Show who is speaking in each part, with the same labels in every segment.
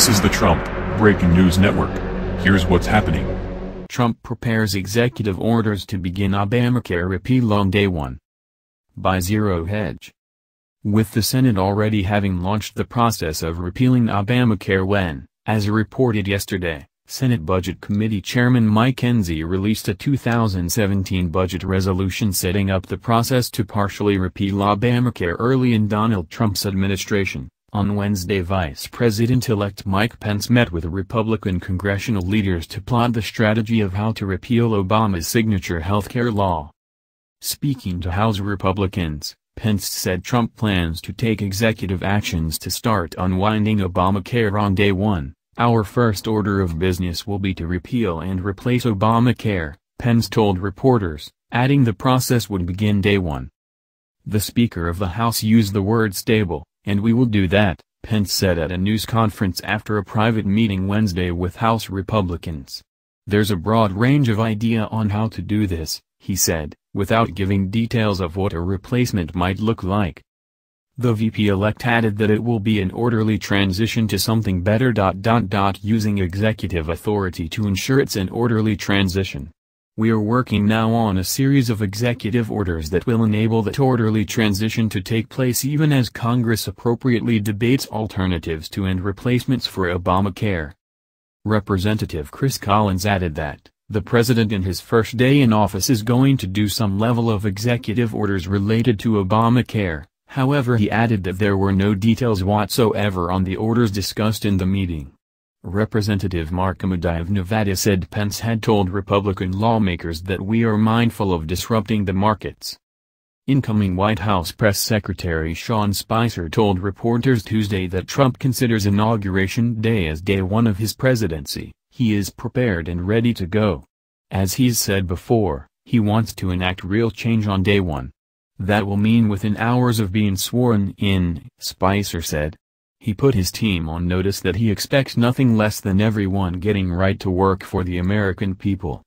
Speaker 1: This is the Trump Breaking News Network. Here's what's happening.
Speaker 2: Trump prepares executive orders to begin Obamacare repeal on day one. By Zero Hedge. With the Senate already having launched the process of repealing Obamacare when, as reported yesterday, Senate Budget Committee Chairman Mike Enzi released a 2017 budget resolution setting up the process to partially repeal Obamacare early in Donald Trump's administration. On Wednesday Vice President-elect Mike Pence met with Republican congressional leaders to plot the strategy of how to repeal Obama's signature healthcare law. Speaking to House Republicans, Pence said Trump plans to take executive actions to start unwinding Obamacare on day one. Our first order of business will be to repeal and replace Obamacare, Pence told reporters, adding the process would begin day one. The Speaker of the House used the word stable, and we will do that, Pence said at a news conference after a private meeting Wednesday with House Republicans. There's a broad range of idea on how to do this, he said, without giving details of what a replacement might look like. The VP-elect added that it will be an orderly transition to something better. Using executive authority to ensure it's an orderly transition. We are working now on a series of executive orders that will enable that orderly transition to take place even as Congress appropriately debates alternatives to and replacements for Obamacare. Representative Chris Collins added that, the president in his first day in office is going to do some level of executive orders related to Obamacare, however he added that there were no details whatsoever on the orders discussed in the meeting. Representative Mark Amodei of Nevada said Pence had told Republican lawmakers that we are mindful of disrupting the markets. Incoming White House Press Secretary Sean Spicer told reporters Tuesday that Trump considers Inauguration Day as day one of his presidency, he is prepared and ready to go. As he's said before, he wants to enact real change on day one. That will mean within hours of being sworn in, Spicer said. He put his team on notice that he expects nothing less than everyone getting right to work for the American people.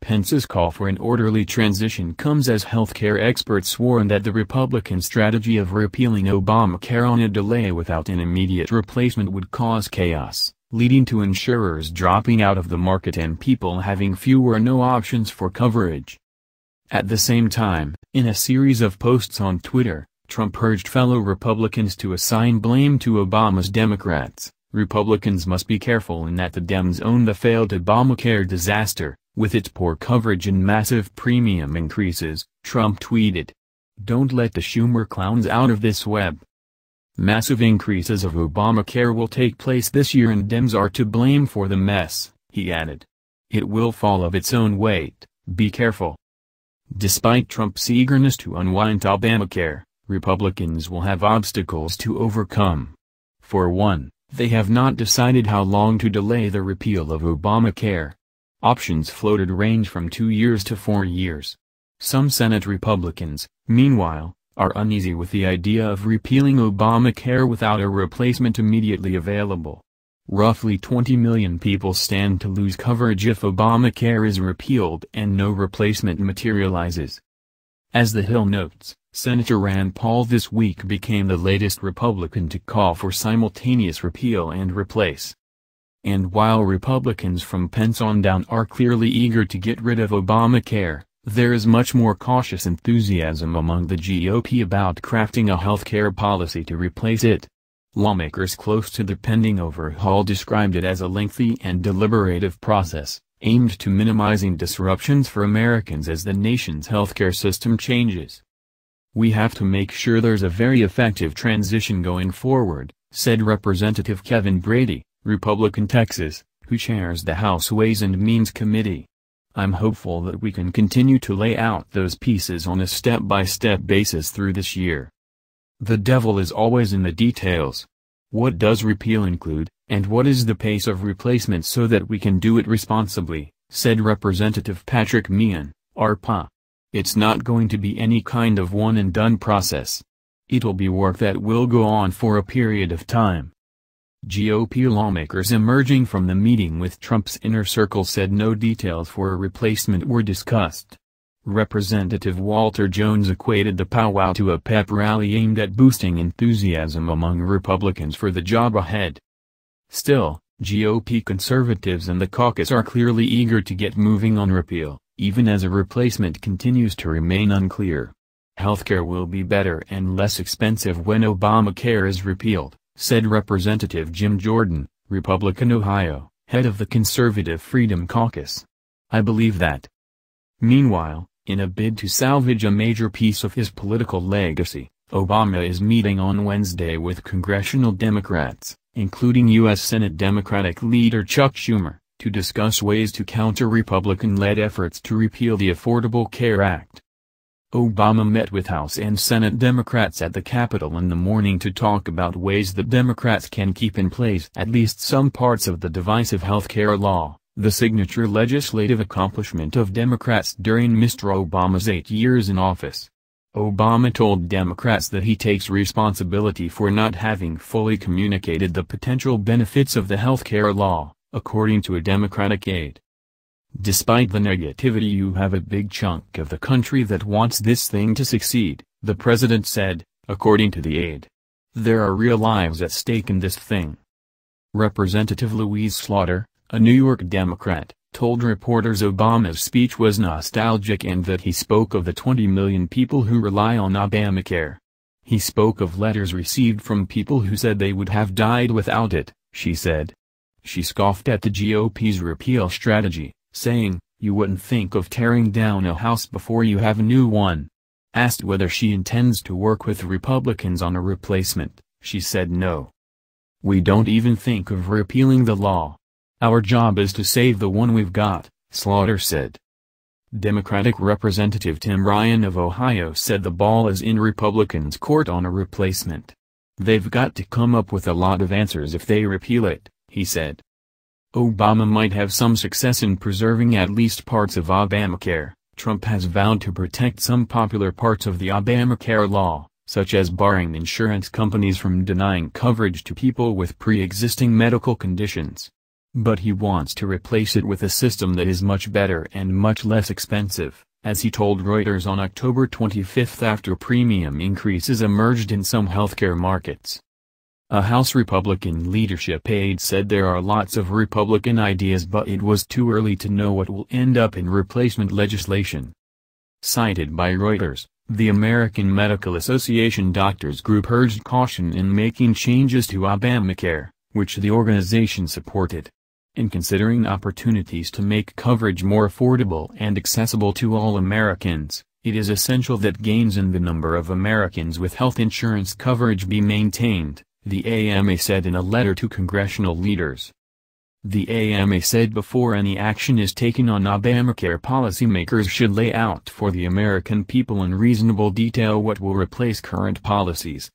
Speaker 2: Pence's call for an orderly transition comes as healthcare experts warn that the Republican strategy of repealing Obamacare on a delay without an immediate replacement would cause chaos, leading to insurers dropping out of the market and people having few or no options for coverage. At the same time, in a series of posts on Twitter, Trump urged fellow Republicans to assign blame to Obama's Democrats. Republicans must be careful in that the Dems own the failed Obamacare disaster, with its poor coverage and massive premium increases, Trump tweeted. Don't let the Schumer clowns out of this web. Massive increases of Obamacare will take place this year and Dems are to blame for the mess, he added. It will fall of its own weight, be careful. Despite Trump's eagerness to unwind Obamacare, Republicans will have obstacles to overcome. For one, they have not decided how long to delay the repeal of Obamacare. Options floated range from two years to four years. Some Senate Republicans, meanwhile, are uneasy with the idea of repealing Obamacare without a replacement immediately available. Roughly 20 million people stand to lose coverage if Obamacare is repealed and no replacement materializes. As The Hill notes, Senator Rand Paul this week became the latest Republican to call for simultaneous repeal and replace. And while Republicans from Pence on down are clearly eager to get rid of Obamacare, there is much more cautious enthusiasm among the GOP about crafting a health care policy to replace it. Lawmakers close to the pending overhaul described it as a lengthy and deliberative process, aimed to minimizing disruptions for Americans as the nation's healthcare system changes. We have to make sure there's a very effective transition going forward, said Representative Kevin Brady, Republican Texas, who chairs the House Ways and Means Committee. I'm hopeful that we can continue to lay out those pieces on a step-by-step -step basis through this year. The devil is always in the details. What does repeal include, and what is the pace of replacement so that we can do it responsibly, said Representative Patrick Meehan, ARPA. It's not going to be any kind of one-and-done process. It'll be work that will go on for a period of time. GOP lawmakers emerging from the meeting with Trump's inner circle said no details for a replacement were discussed. Representative Walter Jones equated the powwow to a pep rally aimed at boosting enthusiasm among Republicans for the job ahead. Still, GOP conservatives and the caucus are clearly eager to get moving on repeal, even as a replacement continues to remain unclear. Healthcare will be better and less expensive when Obamacare is repealed, said Representative Jim Jordan, Republican Ohio, head of the Conservative Freedom Caucus. I believe that. Meanwhile, in a bid to salvage a major piece of his political legacy, Obama is meeting on Wednesday with congressional Democrats, including U.S. Senate Democratic leader Chuck Schumer, to discuss ways to counter Republican-led efforts to repeal the Affordable Care Act. Obama met with House and Senate Democrats at the Capitol in the morning to talk about ways that Democrats can keep in place at least some parts of the divisive health care law, the signature legislative accomplishment of Democrats during Mr. Obama's eight years in office. Obama told Democrats that he takes responsibility for not having fully communicated the potential benefits of the health care law, according to a Democratic aide. Despite the negativity you have a big chunk of the country that wants this thing to succeed, the president said, according to the aide. There are real lives at stake in this thing. Representative Louise Slaughter, a New York Democrat, told reporters Obama's speech was nostalgic and that he spoke of the 20 million people who rely on Obamacare. He spoke of letters received from people who said they would have died without it, she said. She scoffed at the GOP's repeal strategy, saying, you wouldn't think of tearing down a house before you have a new one. Asked whether she intends to work with Republicans on a replacement, she said no. We don't even think of repealing the law. Our job is to save the one we've got, Slaughter said. Democratic Representative Tim Ryan of Ohio said the ball is in Republicans' court on a replacement. They've got to come up with a lot of answers if they repeal it, he said. Obama might have some success in preserving at least parts of Obamacare. Trump has vowed to protect some popular parts of the Obamacare law, such as barring insurance companies from denying coverage to people with pre-existing medical conditions. But he wants to replace it with a system that is much better and much less expensive, as he told Reuters on October 25 after premium increases emerged in some healthcare markets. A House Republican leadership aide said there are lots of Republican ideas but it was too early to know what will end up in replacement legislation. Cited by Reuters, the American Medical Association Doctors Group urged caution in making changes to Obamacare, which the organization supported. In considering opportunities to make coverage more affordable and accessible to all Americans, it is essential that gains in the number of Americans with health insurance coverage be maintained, the AMA said in a letter to congressional leaders. The AMA said before any action is taken on Obamacare policymakers should lay out for the American people in reasonable detail what will replace current policies.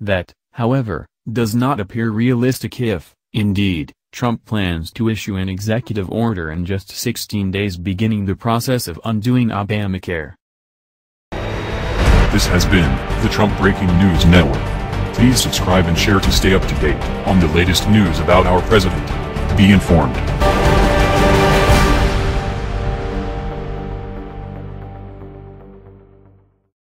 Speaker 2: That, however, does not appear realistic if, indeed, Trump plans to issue an executive order in just 16 days beginning the process of undoing Obamacare.
Speaker 1: This has been the Trump Breaking News Network. Please subscribe and share to stay up to date on the latest news about our president. Be informed.